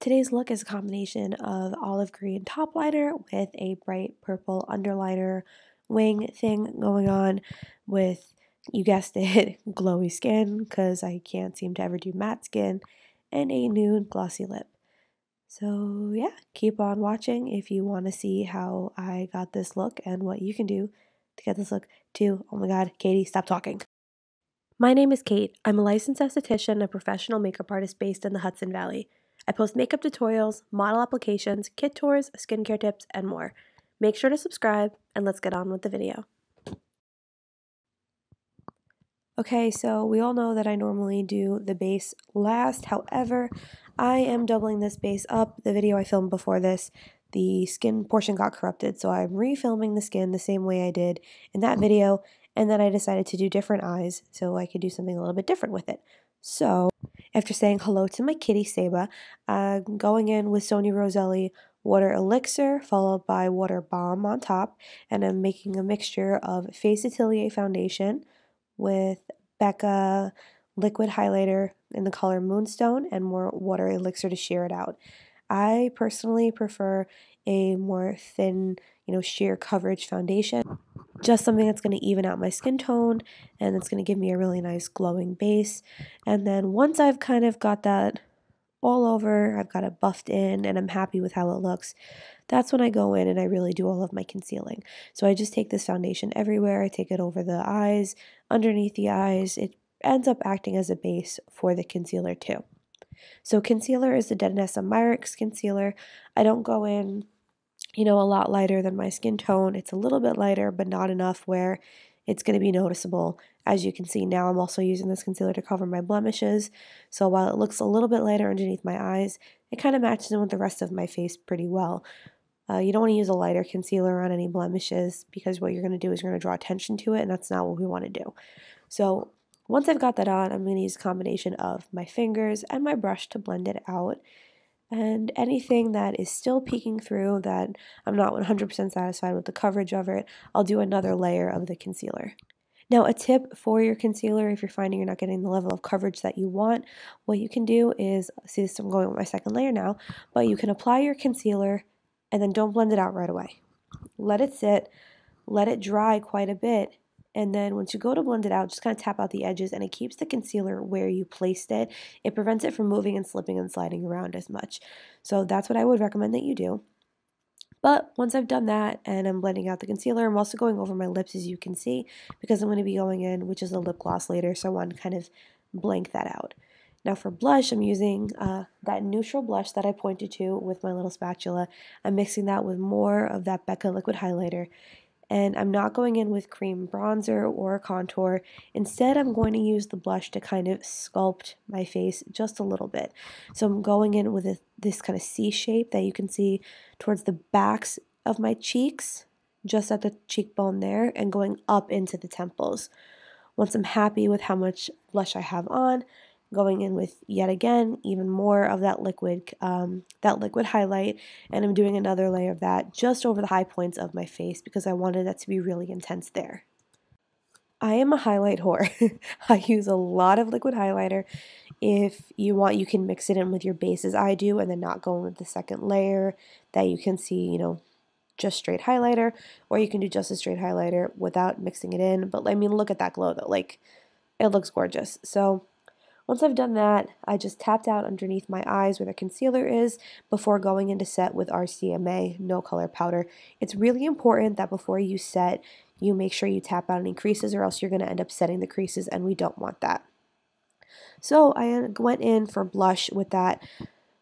Today's look is a combination of olive green top liner with a bright purple underliner wing thing going on with, you guessed it, glowy skin because I can't seem to ever do matte skin, and a nude glossy lip. So yeah, keep on watching if you want to see how I got this look and what you can do to get this look too. Oh my god, Katie, stop talking. My name is Cait. I'm a licensed esthetician and a professional makeup artist based in the Hudson Valley. I post makeup tutorials, model applications, kit tours, skincare tips, and more. Make sure to subscribe, and let's get on with the video. Okay, so we all know that I normally do the base last. However, I am doubling this base up. The video I filmed before this, the skin portion got corrupted, so I'm refilming the skin the same way I did in that video, and then I decided to do different eyes so I could do something a little bit different with it. So, after saying hello to my kitty Saba, I'm going in with Sonia Roselli water elixir followed by Waterbalm on top and I'm making a mixture of Face Atelier foundation with Becca liquid highlighter in the color Moonstone and more water elixir to sheer it out. I personally prefer a more thin, you know, sheer coverage foundation just something that's going to even out my skin tone and it's going to give me a really nice glowing base. And then once I've kind of got that all over, I've got it buffed in and I'm happy with how it looks, that's when I go in and I really do all of my concealing. So I just take this foundation everywhere. I take it over the eyes, underneath the eyes. It ends up acting as a base for the concealer too. So concealer is the Danessa Myricks concealer. I don't go in you know, a lot lighter than my skin tone. It's a little bit lighter, but not enough where it's going to be noticeable. As you can see now, I'm also using this concealer to cover my blemishes. So while it looks a little bit lighter underneath my eyes, it kind of matches in with the rest of my face pretty well. Uh, you don't want to use a lighter concealer on any blemishes because what you're going to do is you're going to draw attention to it, and that's not what we want to do. So once I've got that on, I'm going to use a combination of my fingers and my brush to blend it out and anything that is still peeking through that I'm not 100% satisfied with the coverage of it, I'll do another layer of the concealer. Now, a tip for your concealer, if you're finding you're not getting the level of coverage that you want, what you can do is, see this, I'm going with my second layer now, but you can apply your concealer and then don't blend it out right away. Let it sit, let it dry quite a bit, and then once you go to blend it out, just kind of tap out the edges and it keeps the concealer where you placed it. It prevents it from moving and slipping and sliding around as much. So that's what I would recommend that you do. But once I've done that and I'm blending out the concealer, I'm also going over my lips as you can see because I'm going to be going in, which is a lip gloss later, so I want to kind of blank that out. Now for blush, I'm using uh, that neutral blush that I pointed to with my little spatula. I'm mixing that with more of that Becca liquid highlighter and I'm not going in with cream bronzer or contour. Instead, I'm going to use the blush to kind of sculpt my face just a little bit. So I'm going in with a, this kind of C shape that you can see towards the backs of my cheeks, just at the cheekbone there, and going up into the temples. Once I'm happy with how much blush I have on, going in with yet again even more of that liquid um, that liquid highlight and I'm doing another layer of that just over the high points of my face because I wanted that to be really intense there. I am a highlight whore. I use a lot of liquid highlighter. If you want, you can mix it in with your base as I do and then not go in with the second layer that you can see, you know, just straight highlighter, or you can do just a straight highlighter without mixing it in. But I mean, look at that glow though. Like, it looks gorgeous. So once I've done that, I just tapped out underneath my eyes where the concealer is before going into set with RCMA No Color Powder. It's really important that before you set, you make sure you tap out any creases or else you're going to end up setting the creases and we don't want that. So I went in for blush with that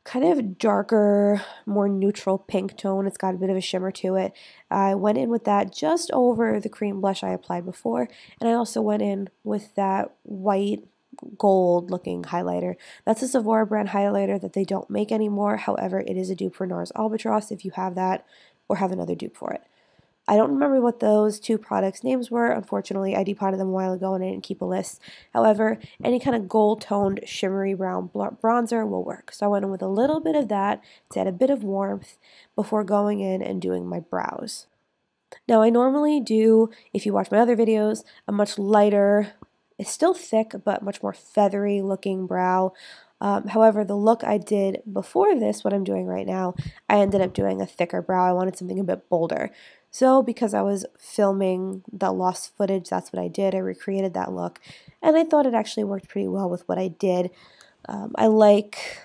kind of darker, more neutral pink tone. It's got a bit of a shimmer to it. I went in with that just over the cream blush I applied before. And I also went in with that white gold looking highlighter. That's a Sephora brand highlighter that they don't make anymore. However, it is a dupe for NARS Albatross if you have that or have another dupe for it. I don't remember what those two products' names were. Unfortunately, I depotted them a while ago and I didn't keep a list. However, any kind of gold toned shimmery brown bronzer will work. So I went in with a little bit of that to add a bit of warmth before going in and doing my brows. Now, I normally do, if you watch my other videos, a much lighter it's still thick, but much more feathery looking brow. Um, however, the look I did before this, what I'm doing right now, I ended up doing a thicker brow. I wanted something a bit bolder. So because I was filming the lost footage, that's what I did. I recreated that look, and I thought it actually worked pretty well with what I did. Um, I like,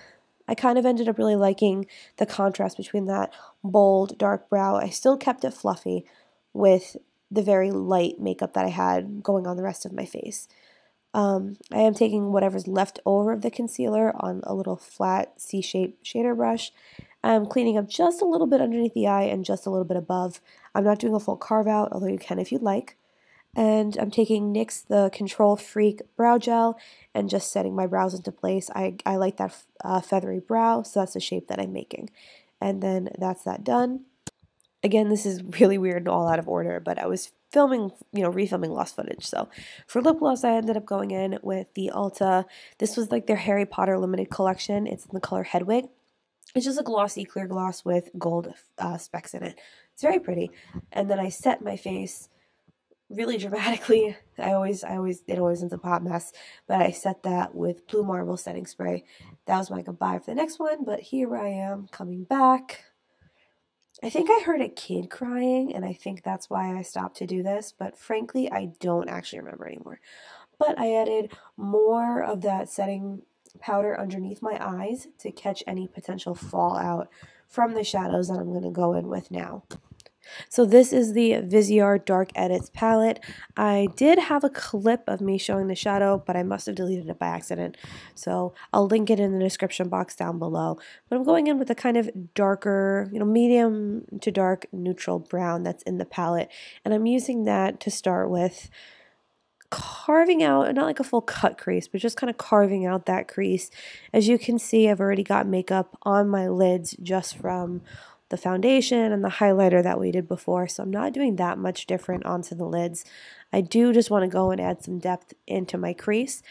I kind of ended up really liking the contrast between that bold, dark brow. I still kept it fluffy with the very light makeup that I had going on the rest of my face. Um, I am taking whatever's left over of the concealer on a little flat C-shaped shader brush. I'm cleaning up just a little bit underneath the eye and just a little bit above. I'm not doing a full carve out, although you can if you'd like. And I'm taking NYX the Control Freak Brow Gel and just setting my brows into place. I, I like that uh, feathery brow, so that's the shape that I'm making. And then that's that done. Again, this is really weird and all out of order, but I was filming, you know, refilming lost footage. So for lip gloss, I ended up going in with the Ulta. This was like their Harry Potter limited collection. It's in the color Hedwig. It's just a glossy clear gloss with gold uh, specks in it. It's very pretty. And then I set my face really dramatically. I always, I always, it always ends up a hot mess. But I set that with Blue Marble setting spray. That was my goodbye for the next one. But here I am coming back. I think I heard a kid crying, and I think that's why I stopped to do this. But frankly, I don't actually remember anymore. But I added more of that setting powder underneath my eyes to catch any potential fallout from the shadows that I'm going to go in with now. So this is the Viseart Dark Edits palette. I did have a clip of me showing the shadow, but I must have deleted it by accident. So I'll link it in the description box down below. But I'm going in with a kind of darker, you know, medium to dark neutral brown that's in the palette. And I'm using that to start with carving out, not like a full cut crease, but just kind of carving out that crease. As you can see, I've already got makeup on my lids just from the foundation and the highlighter that we did before, so I'm not doing that much different onto the lids. I do just want to go and add some depth into my crease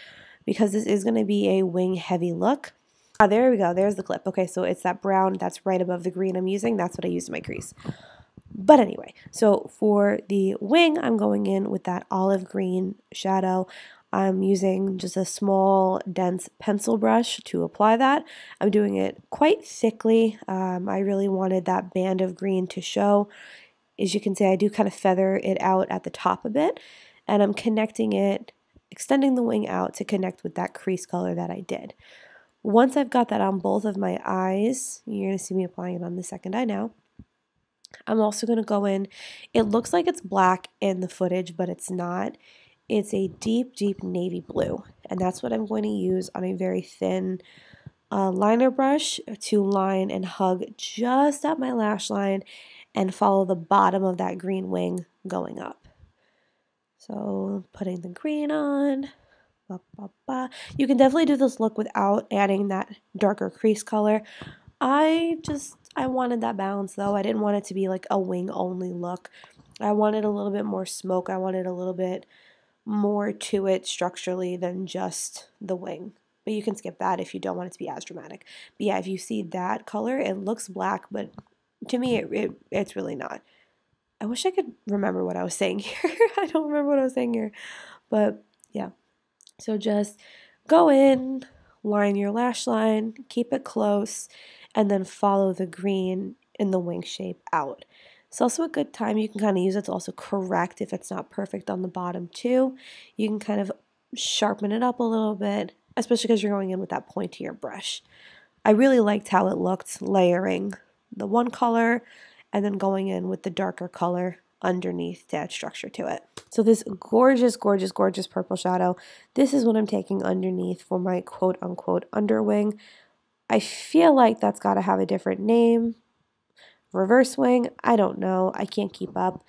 because this is going to be a wing heavy look. Ah, there we go. There's the clip. Okay, so it's that brown that's right above the green I'm using. That's what I used in my crease. But anyway, so for the wing, I'm going in with that olive green shadow. I'm using just a small, dense pencil brush to apply that. I'm doing it quite thickly. Um, I really wanted that band of green to show. As you can see, I do kind of feather it out at the top a bit, and I'm connecting it, extending the wing out to connect with that crease color that I did. Once I've got that on both of my eyes, you're going to see me applying it on the second eye now. I'm also going to go in. It looks like it's black in the footage, but it's not. It's a deep, deep navy blue. And that's what I'm going to use on a very thin uh, liner brush to line and hug just up my lash line and follow the bottom of that green wing going up. So putting the green on. Ba, ba, ba. You can definitely do this look without adding that darker crease color. I just I wanted that balance though. I didn't want it to be like a wing only look. I wanted a little bit more smoke. I wanted a little bit more to it structurally than just the wing. But you can skip that if you don't want it to be as dramatic. But yeah, if you see that color, it looks black, but to me, it, it it's really not. I wish I could remember what I was saying here. I don't remember what I was saying here. But yeah. So just go in, line your lash line, keep it close, and then follow the green in the wing shape out. It's also a good time you can kind of use it to also correct if it's not perfect on the bottom too. You can kind of sharpen it up a little bit, especially because you're going in with that pointier brush. I really liked how it looked layering the one color and then going in with the darker color underneath to add structure to it. So this gorgeous, gorgeous, gorgeous purple shadow, this is what I'm taking underneath for my quote unquote underwing. I feel like that's got to have a different name. Reverse wing, I don't know. I can't keep up.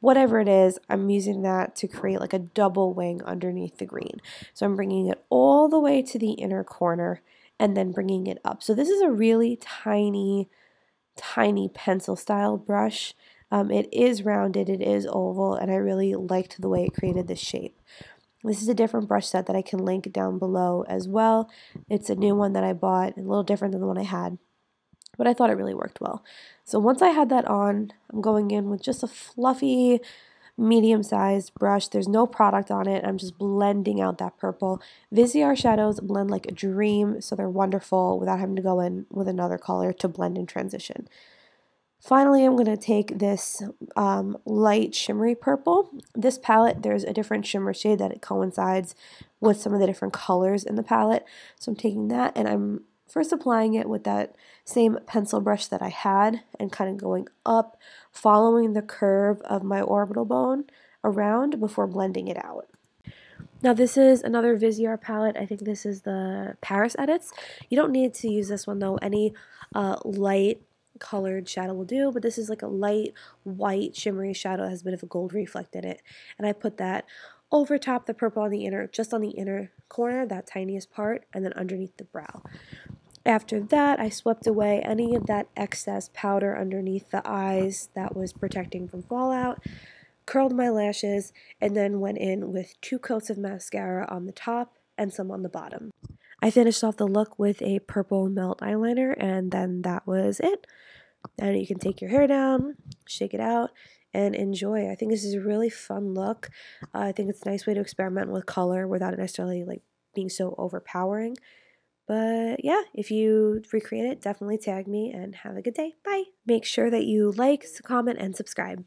Whatever it is, I'm using that to create like a double wing underneath the green. So I'm bringing it all the way to the inner corner and then bringing it up. So this is a really tiny, tiny pencil style brush. Um, it is rounded, it is oval, and I really liked the way it created this shape. This is a different brush set that I can link down below as well. It's a new one that I bought, a little different than the one I had, but I thought it really worked well. So once I had that on, I'm going in with just a fluffy medium sized brush. There's no product on it. I'm just blending out that purple. Viseart shadows blend like a dream, so they're wonderful without having to go in with another color to blend and transition. Finally, I'm going to take this um, light shimmery purple. This palette, there's a different shimmer shade that it coincides with some of the different colors in the palette. So I'm taking that and I'm first applying it with that same pencil brush that I had and kind of going up, following the curve of my orbital bone around before blending it out. Now this is another Viseart palette. I think this is the Paris Edits. You don't need to use this one though. Any uh, light colored shadow will do, but this is like a light white shimmery shadow that has a bit of a gold reflect in it. And I put that over top the purple on the inner, just on the inner corner, that tiniest part, and then underneath the brow. After that, I swept away any of that excess powder underneath the eyes that was protecting from fallout, curled my lashes, and then went in with two coats of mascara on the top and some on the bottom. I finished off the look with a purple melt eyeliner, and then that was it. And you can take your hair down, shake it out, and enjoy. I think this is a really fun look. Uh, I think it's a nice way to experiment with color without it necessarily like being so overpowering. But yeah, if you recreate it, definitely tag me and have a good day. Bye. Make sure that you like, comment, and subscribe.